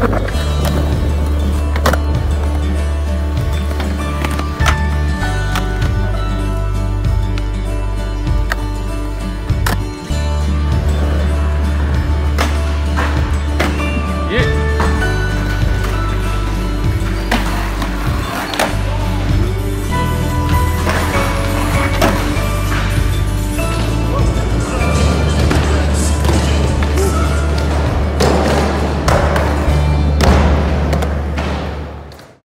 you